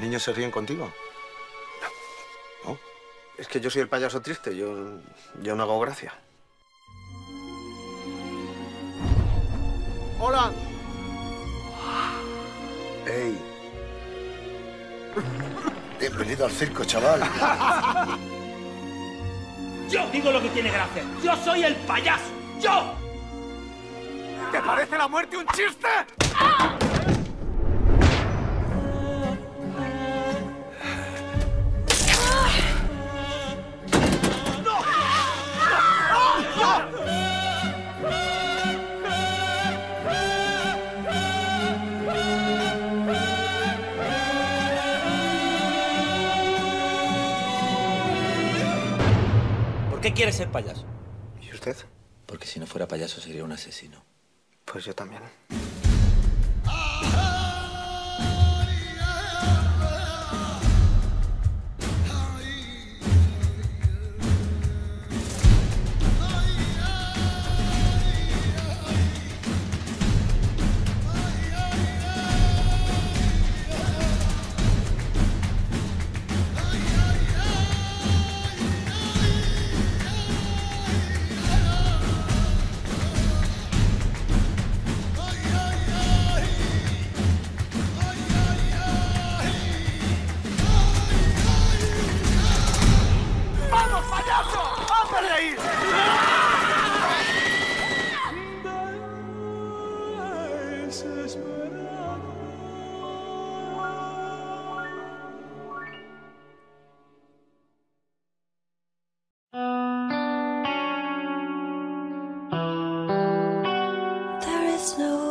niños se ríen contigo? No. Es que yo soy el payaso triste, yo, yo no hago gracia. ¡Hola! ¡Ey! Bienvenido al circo, chaval. Yo digo lo que tiene gracia. Yo soy el payaso. ¡Yo! ¿Te parece la muerte un chiste? ¿Por qué quieres ser payaso? ¿Y usted? Porque si no fuera payaso sería un asesino. Pues yo también. There is no